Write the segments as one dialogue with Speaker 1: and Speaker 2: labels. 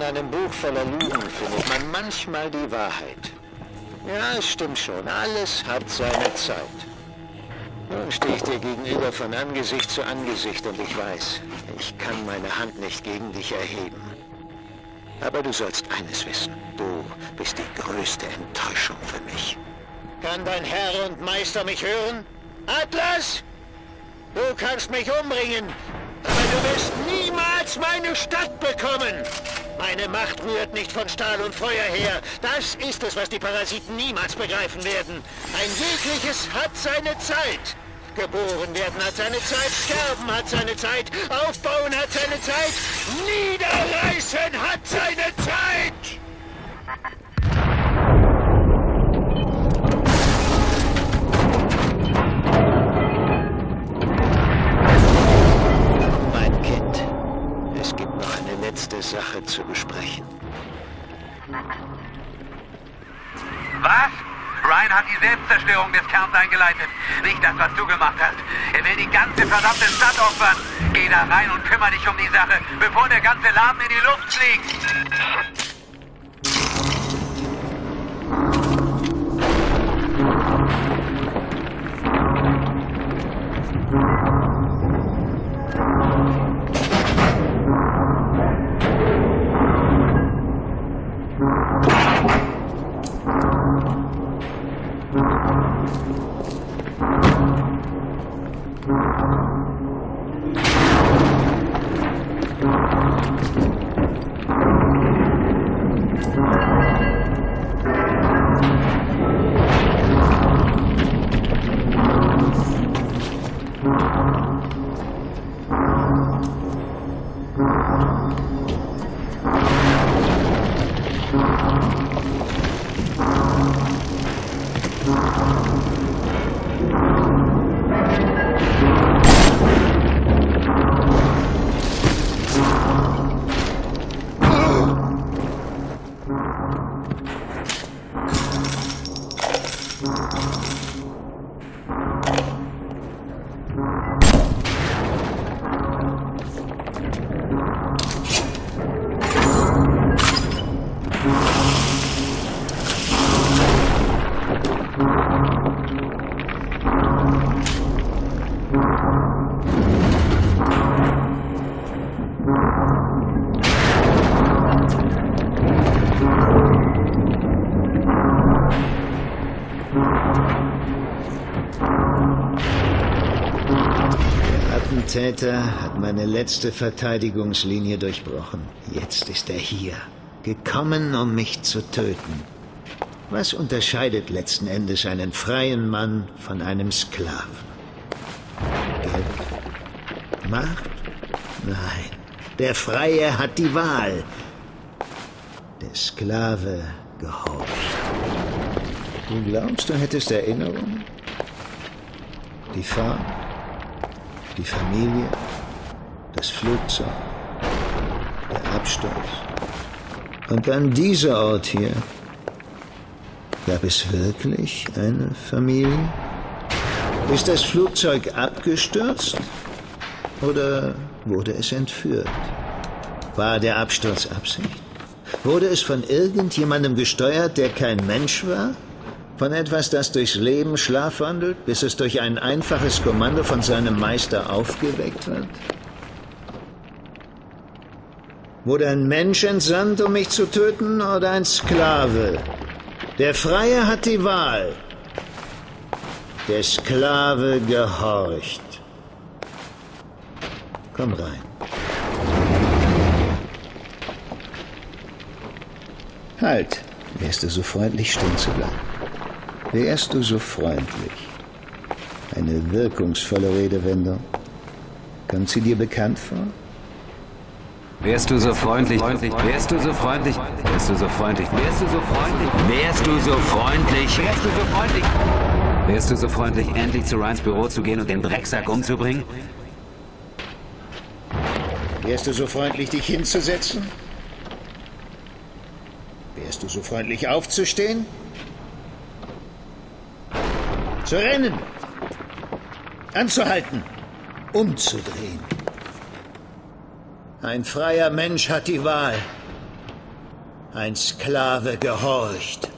Speaker 1: In einem Buch voller Lügen findet man manchmal die Wahrheit. Ja, es stimmt schon. Alles hat seine Zeit. Nun stehe ich dir gegenüber von Angesicht zu Angesicht und ich weiß, ich kann meine Hand nicht gegen dich erheben. Aber du sollst eines wissen. Du bist die größte Enttäuschung für mich. Kann dein Herr und Meister mich hören? Atlas? Du kannst mich umbringen, aber du wirst niemals meine Stadt bekommen. Meine Macht rührt nicht von Stahl und Feuer her. Das ist es, was die Parasiten niemals begreifen werden. Ein jegliches hat seine Zeit. Geboren werden hat seine Zeit, sterben hat seine Zeit, aufbauen hat seine Zeit, niederreißen hat seine Zeit! Letzte Sache zu besprechen.
Speaker 2: Was? Ryan hat die Selbstzerstörung des Kerns eingeleitet. Nicht das, was du gemacht hast. Er will die ganze verdammte Stadt opfern. Geh da rein und kümmere dich um die Sache, bevor der ganze Laden in die Luft fliegt.
Speaker 1: Attentäter hat meine letzte Verteidigungslinie durchbrochen. Jetzt ist er hier, gekommen, um mich zu töten. Was unterscheidet letzten Endes einen freien Mann von einem Sklaven? Geld? Macht? Nein. Der Freie hat die Wahl. Der Sklave gehorcht. Du glaubst, du hättest Erinnerungen? Die Farm? Die Familie? Das Flugzeug? Der Absturz? Und dann dieser Ort hier. Gab es wirklich eine Familie? Ist das Flugzeug abgestürzt? Oder wurde es entführt? War der Absturz Absicht? Wurde es von irgendjemandem gesteuert, der kein Mensch war? Von etwas, das durchs Leben schlafwandelt, bis es durch ein einfaches Kommando von seinem Meister aufgeweckt wird? Wurde ein Mensch entsandt, um mich zu töten, oder ein Sklave? Der Freie hat die Wahl. Der Sklave gehorcht. Komm rein. Halt. Wärst du so freundlich, stehen zu bleiben? Wärst du so freundlich? Eine wirkungsvolle Redewendung. Kommt sie dir bekannt vor?
Speaker 3: Wärst du so freundlich, wärst du so freundlich, wärst du so freundlich, wärst du so freundlich, wärst du so freundlich, wärst du so freundlich, wärst du so freundlich, endlich zu Ryans Büro zu gehen und den Drecksack umzubringen?
Speaker 1: Wärst du so freundlich, dich hinzusetzen? Wärst du so freundlich, aufzustehen? Zu rennen. Anzuhalten. Umzudrehen. Ein freier Mensch hat die Wahl. Ein Sklave gehorcht.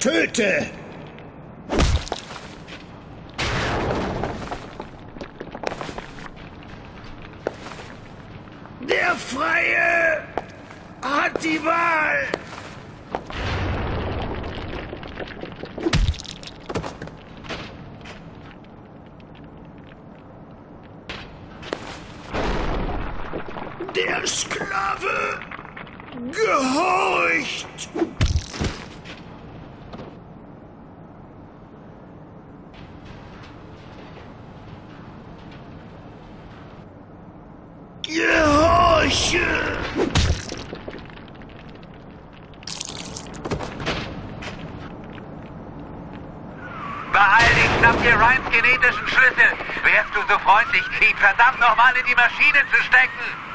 Speaker 1: Töte!
Speaker 4: Festival das nochmal in die Maschine zu stecken.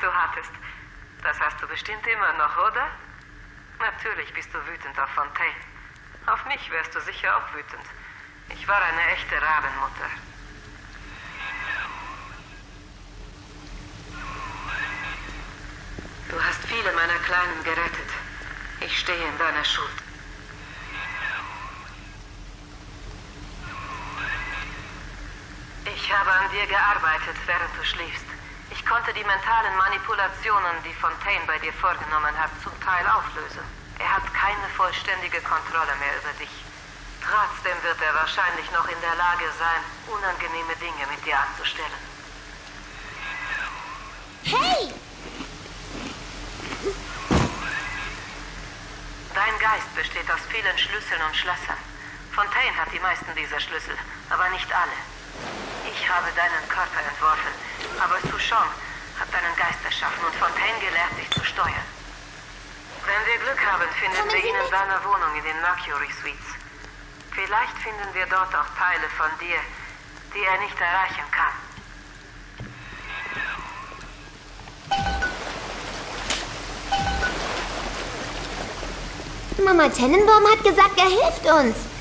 Speaker 4: Du
Speaker 5: hattest. Das hast du bestimmt immer noch, oder? Natürlich bist du wütend auf Fontaine. Auf mich wärst du sicher auch wütend. Ich war eine echte Rabenmutter. Du hast viele meiner Kleinen gerettet. Ich stehe in deiner Schuld. Ich habe an dir gearbeitet, während du schliefst. Ich konnte die mentalen Manipulationen, die Fontaine bei dir vorgenommen hat, zum Teil auflösen. Er hat keine vollständige Kontrolle mehr über dich. Trotzdem wird er wahrscheinlich noch in der Lage sein, unangenehme Dinge mit dir anzustellen.
Speaker 4: Hey!
Speaker 5: Dein Geist besteht aus vielen Schlüsseln und Schlössern. Fontaine hat die meisten dieser Schlüssel, aber nicht alle. Ich habe deinen Körper entworfen, aber Souchon hat deinen Geist erschaffen und Fontaine gelehrt, dich zu steuern. Wenn wir Glück haben, finden
Speaker 4: Kommen
Speaker 5: wir
Speaker 4: Sie
Speaker 5: ihn in
Speaker 4: mit?
Speaker 5: seiner Wohnung in den Mercury Suites. Vielleicht finden wir dort auch Teile von dir, die er nicht erreichen kann.
Speaker 4: Mama Tennenbaum hat gesagt, er hilft uns.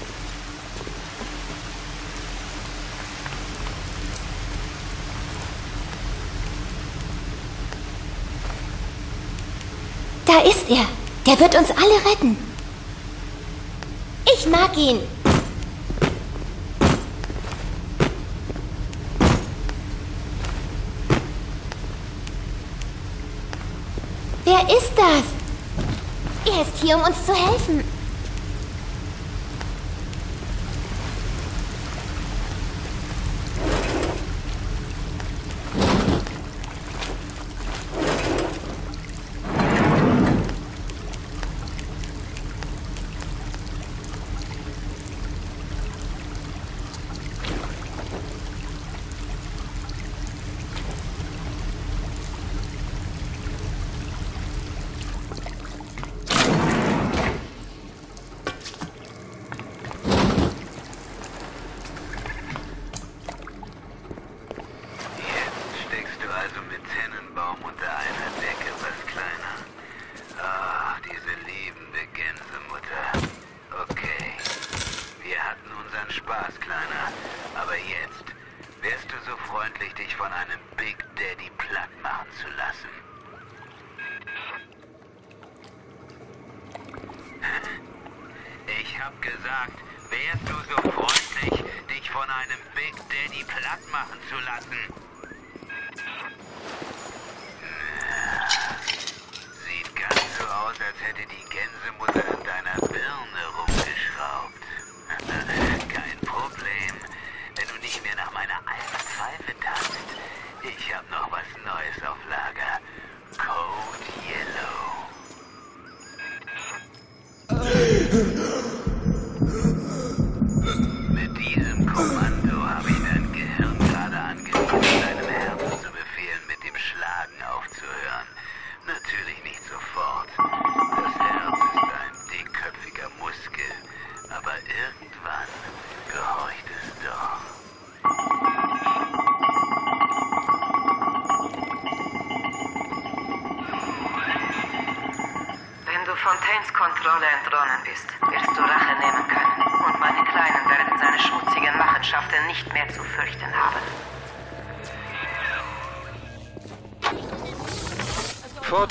Speaker 4: Ist er. Der wird uns alle retten. Ich mag ihn. Wer ist das? Er ist hier, um uns zu helfen.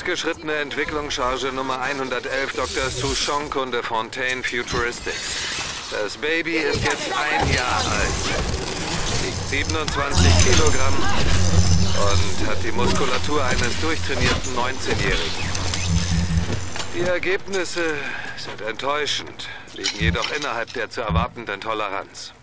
Speaker 6: Fortgeschrittene Entwicklungscharge Nummer 111 Dr. Souchon Kunde Fontaine Futuristics. Das Baby ist jetzt ein Jahr alt, wiegt 27 Kilogramm und hat die Muskulatur eines durchtrainierten 19-Jährigen. Die Ergebnisse sind enttäuschend, liegen jedoch innerhalb der zu erwartenden Toleranz.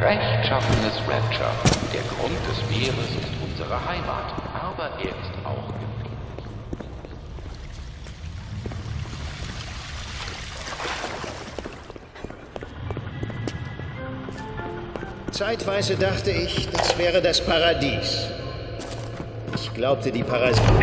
Speaker 7: Rechtschaffenes Rapture. Der Grund des Meeres ist unsere Heimat, aber er ist auch gefährlich.
Speaker 1: Zeitweise dachte ich, das wäre das Paradies. Ich glaubte, die Parasiten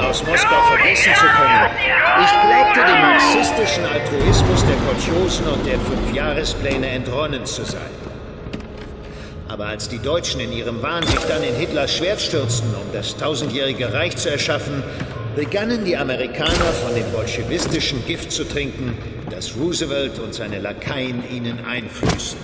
Speaker 1: aus Moskau vergessen zu können. Ich glaubte, dem marxistischen Altruismus der Kolchosen und der Fünfjahrespläne entronnen zu sein. Aber als die Deutschen in ihrem Wahn sich dann in Hitlers Schwert stürzten, um das tausendjährige Reich zu erschaffen, begannen die Amerikaner von dem bolschewistischen Gift zu trinken, das Roosevelt und seine Lakaien ihnen einflößen.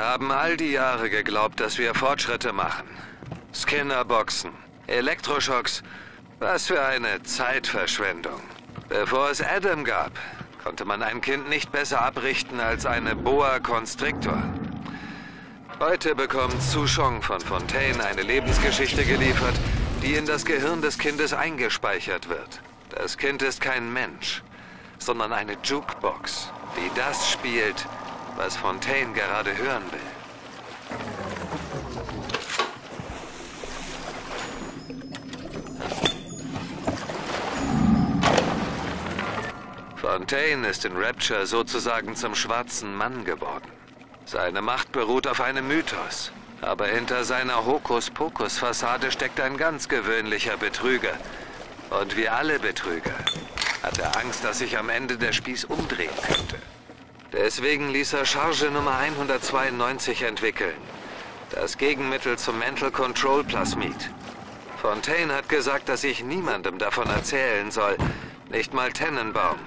Speaker 6: Wir haben all die Jahre geglaubt, dass wir Fortschritte machen. Skinnerboxen, Elektroschocks. Was für eine Zeitverschwendung. Bevor es Adam gab, konnte man ein Kind nicht besser abrichten als eine Boa Constrictor. Heute bekommt Sushong von Fontaine eine Lebensgeschichte geliefert, die in das Gehirn des Kindes eingespeichert wird. Das Kind ist kein Mensch, sondern eine Jukebox, die das spielt, was Fontaine gerade hören will. Fontaine ist in Rapture sozusagen zum schwarzen Mann geworden. Seine Macht beruht auf einem Mythos. Aber hinter seiner Hokuspokus-Fassade steckt ein ganz gewöhnlicher Betrüger. Und wie alle Betrüger hat er Angst, dass sich am Ende der Spieß umdrehen könnte. Deswegen ließ er Charge Nummer 192 entwickeln. Das Gegenmittel zum Mental Control Plasmid. Fontaine hat gesagt, dass ich niemandem davon erzählen soll. Nicht mal Tennenbaum.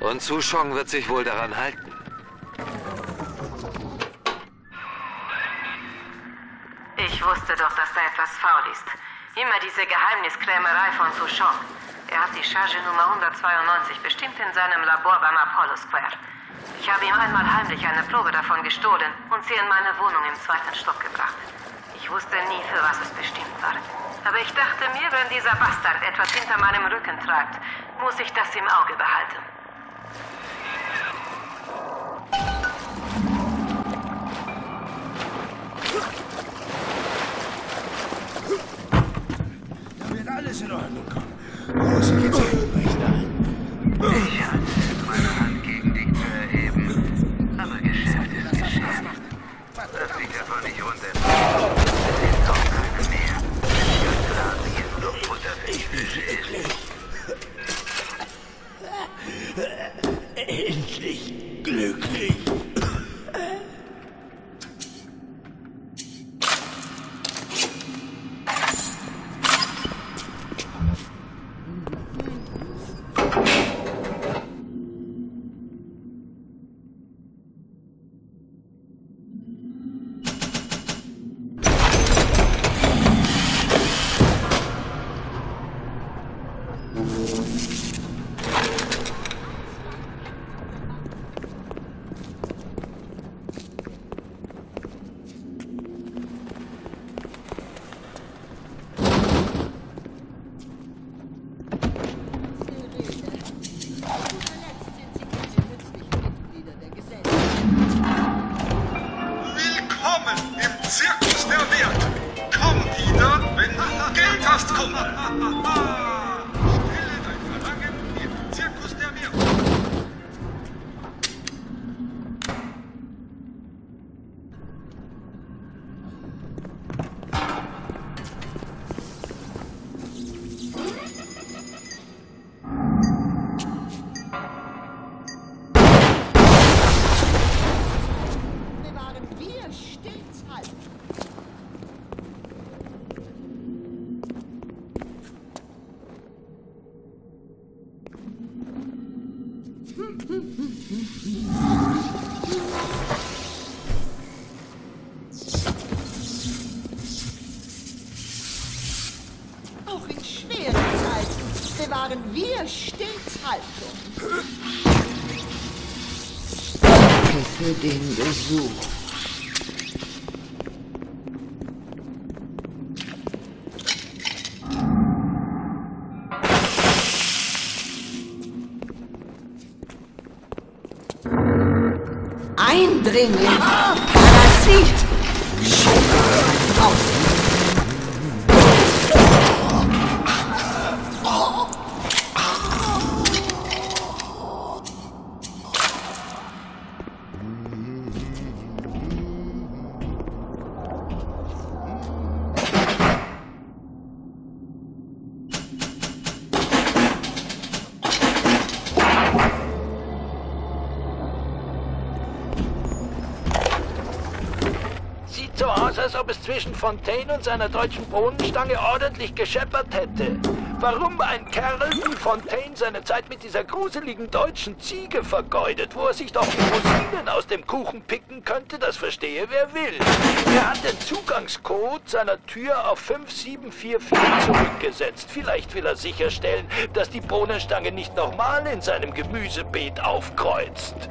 Speaker 6: Und Sushong wird sich wohl daran halten.
Speaker 5: Ich wusste doch, dass da etwas faul ist. Immer diese Geheimniskrämerei von Souchon. Er hat die Charge Nummer 192 bestimmt in seinem Labor beim Apollo Square. Ich habe ihm einmal heimlich eine Probe davon gestohlen und sie in meine Wohnung im zweiten Stock gebracht. Ich wusste nie, für was es bestimmt war. Aber ich dachte mir, wenn dieser Bastard etwas hinter meinem Rücken treibt, muss ich das im Auge behalten.
Speaker 8: Da wird alles in Ordnung kommen. Los geht's Rechner.
Speaker 9: Den
Speaker 10: Fontaine und seiner deutschen Bohnenstange ordentlich gescheppert hätte. Warum ein Kerl wie Fontaine seine Zeit mit dieser gruseligen deutschen Ziege vergeudet, wo er sich doch die Rosinen aus dem Kuchen picken könnte, das verstehe wer will. Er hat den Zugangscode seiner Tür auf 5744 zurückgesetzt. Vielleicht will er sicherstellen, dass die Bohnenstange nicht nochmal in seinem Gemüsebeet aufkreuzt.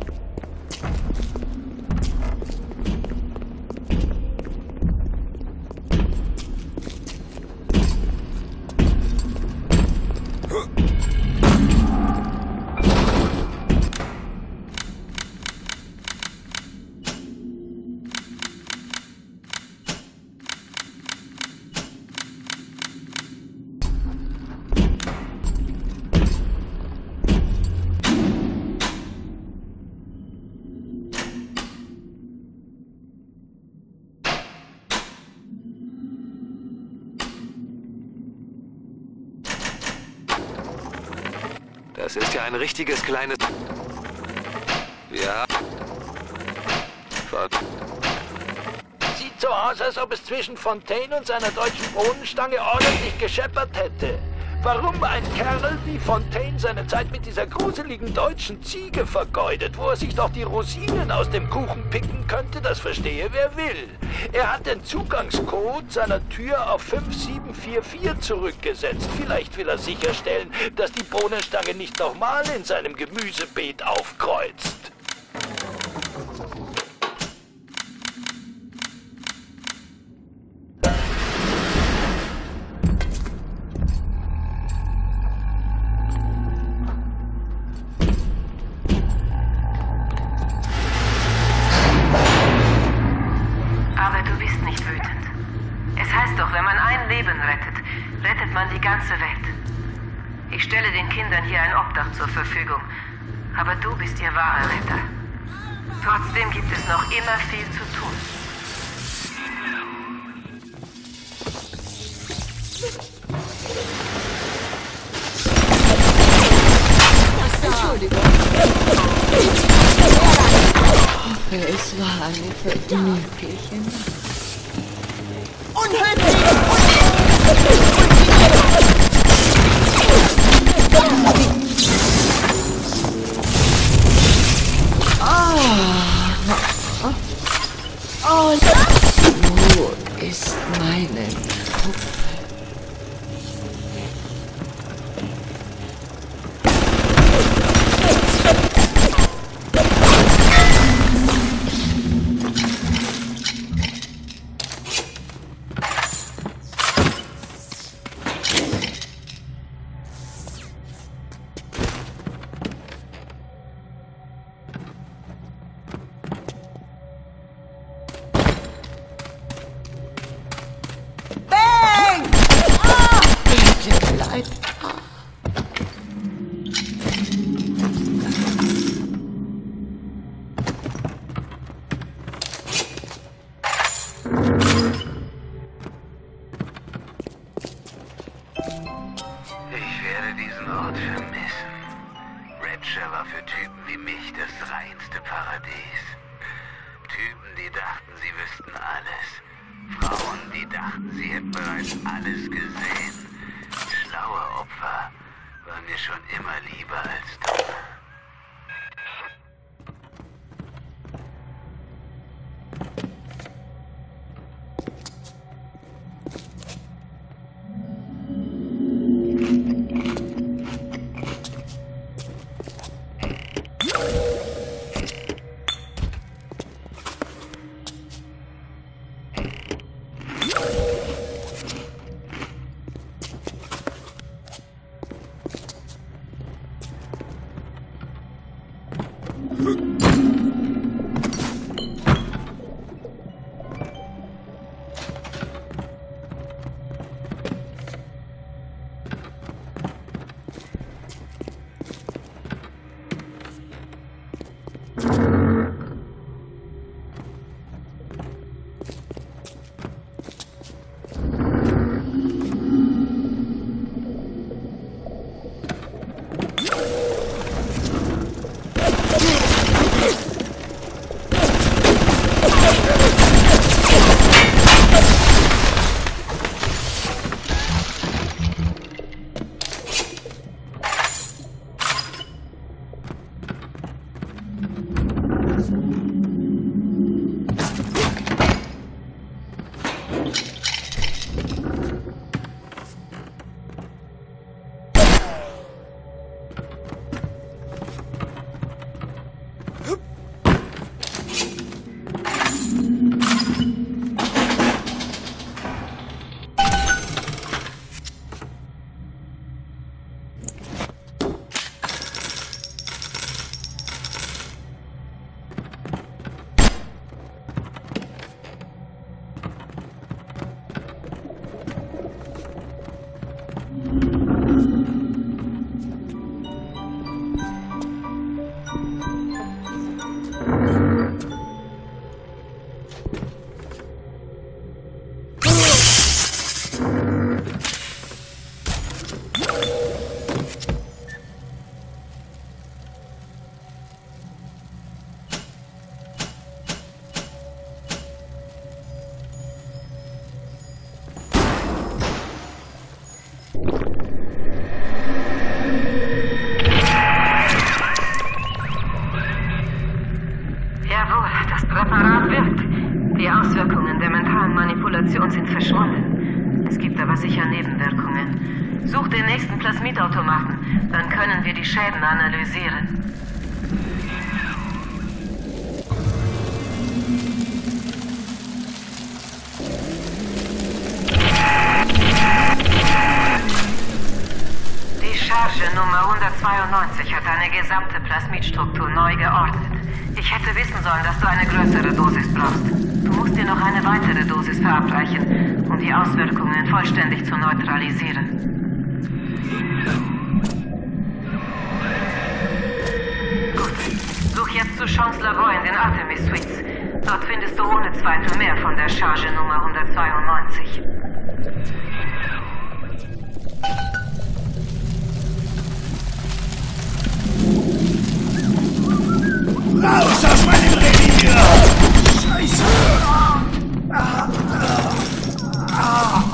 Speaker 6: Das ist ja ein richtiges kleines... Ja. Ver-
Speaker 10: Sieht so aus, als ob es zwischen Fontaine und seiner deutschen Bohnenstange ordentlich gescheppert hätte. Warum ein Kerl wie Fontaine seine Zeit mit dieser gruseligen deutschen Ziege vergeudet, wo er sich doch die Rosinen aus dem Kuchen picken könnte, das verstehe wer will. Er hat den Zugangscode seiner Tür auf 5744 zurückgesetzt. Vielleicht will er sicherstellen, dass die Bohnenstange nicht nochmal in seinem Gemüsebeet aufkreuzt.
Speaker 5: Gesamte Plasmidstruktur neu geordnet. Ich hätte wissen sollen, dass du eine größere Dosis brauchst. Du musst dir noch eine weitere Dosis verabreichen, um die Auswirkungen vollständig zu neutralisieren. Gut. Such jetzt zu Sean's Labor in den Artemis Suites. Dort findest du ohne Zweifel mehr von der Charge Nummer 192.
Speaker 8: Raus aus meinem Revier! Scheiße! Ah, ah, ah.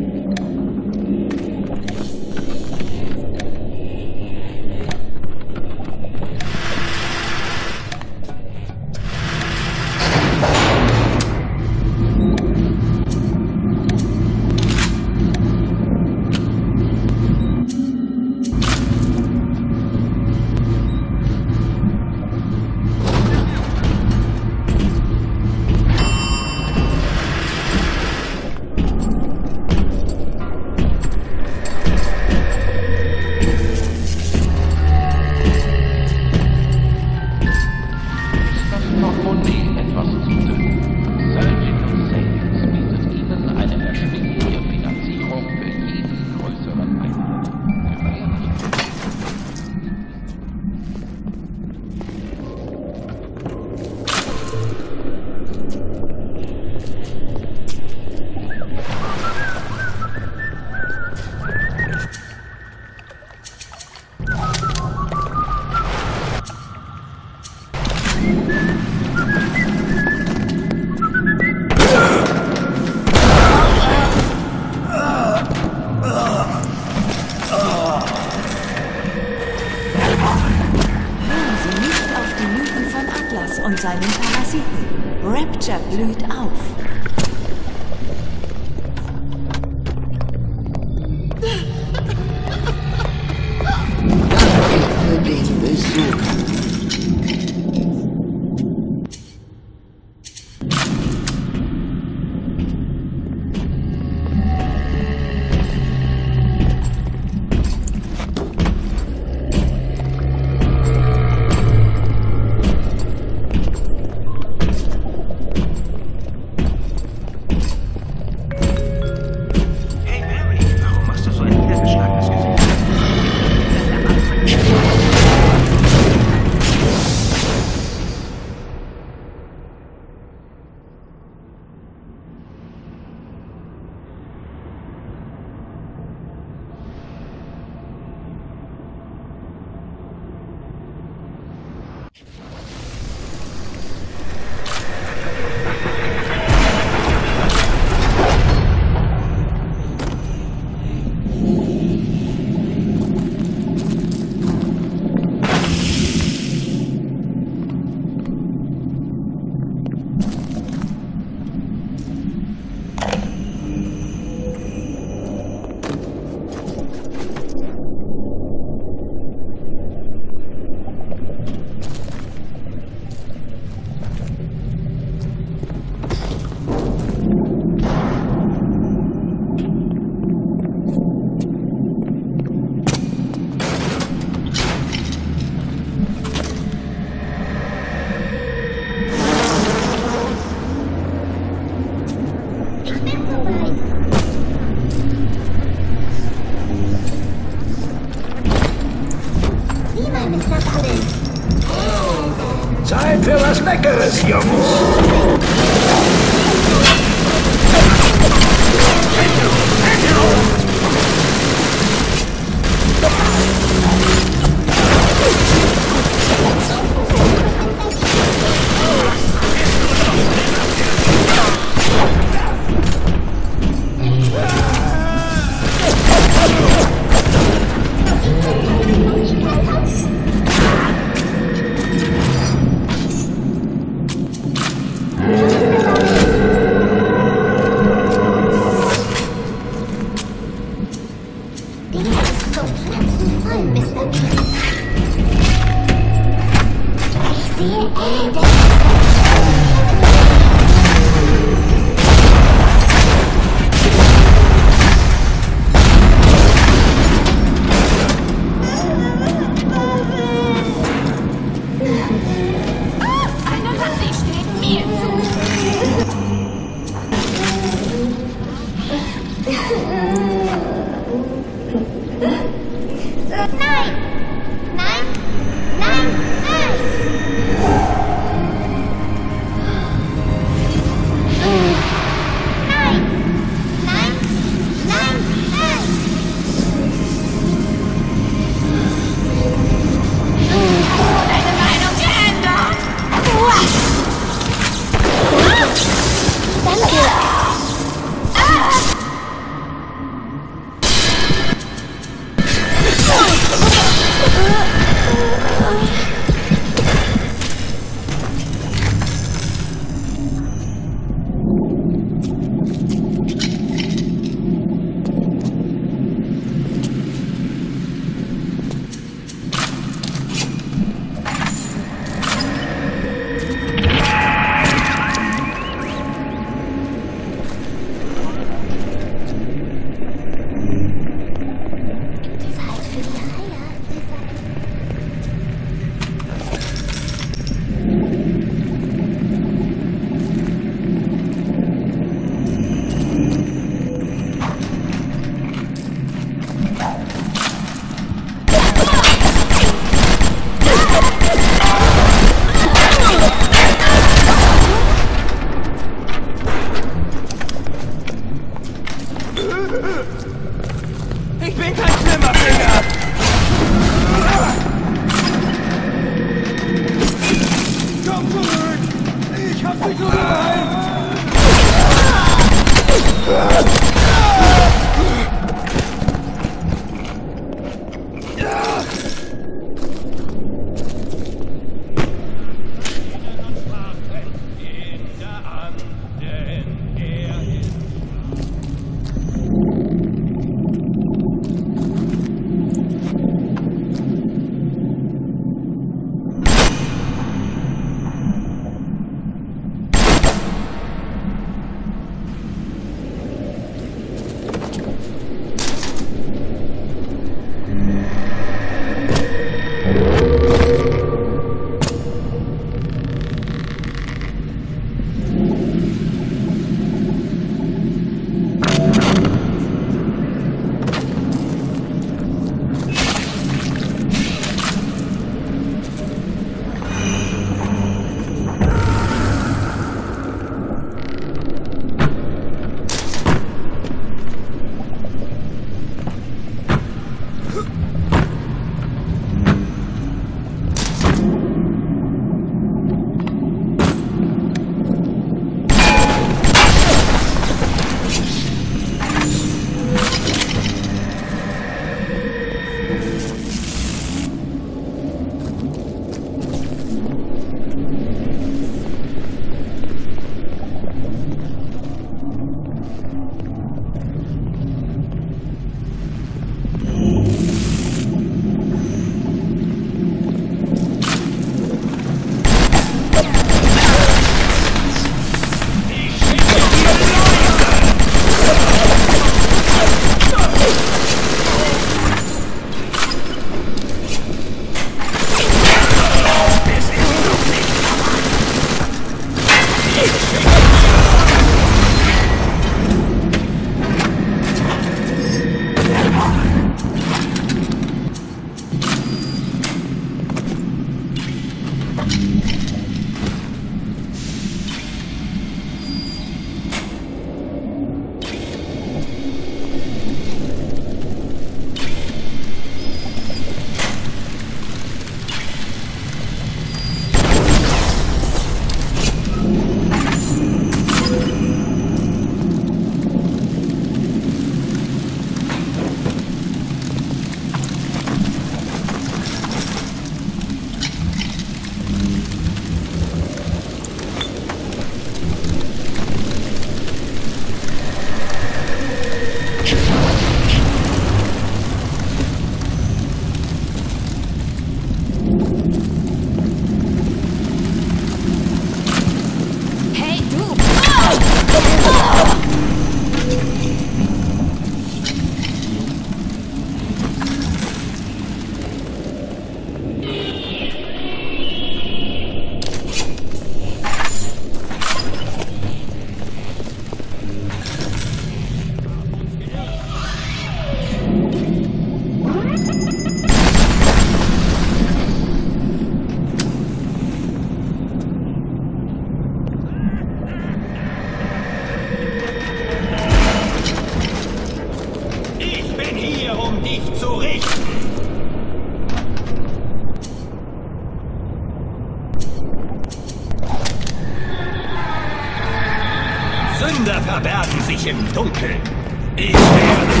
Speaker 8: Verbergen sich im Dunkeln.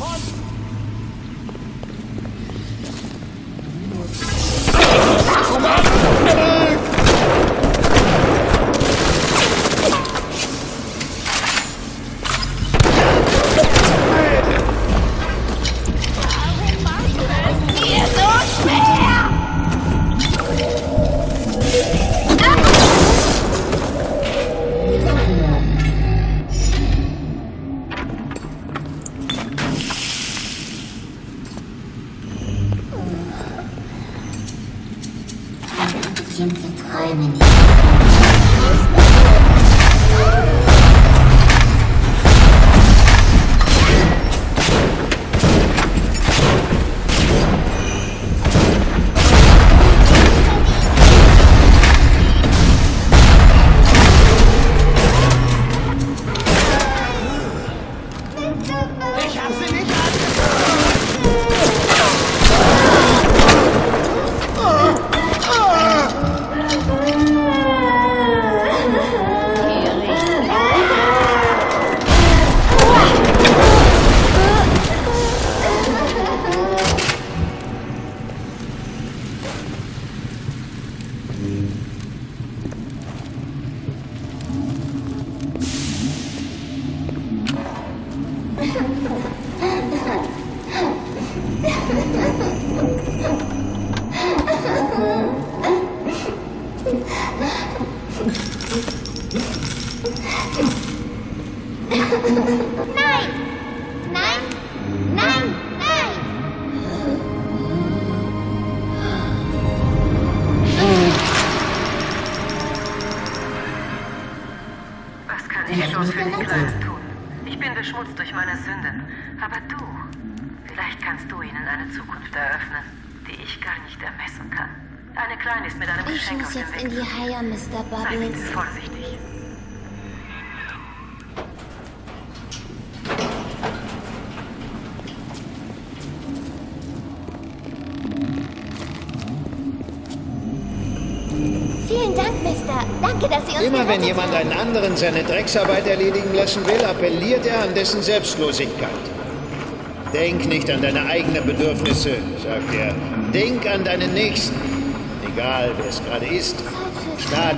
Speaker 5: Hab ich
Speaker 11: Danke, dass Sie uns
Speaker 1: Immer wenn jemand einen anderen seine Drecksarbeit erledigen lassen will, appelliert er an dessen Selbstlosigkeit. Denk nicht an deine eigenen Bedürfnisse, sagt er. Denk an deinen Nächsten. Egal, wer es gerade ist. Staat.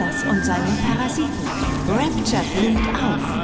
Speaker 4: Atlas und seinen Parasiten. Rapture fliegt auf.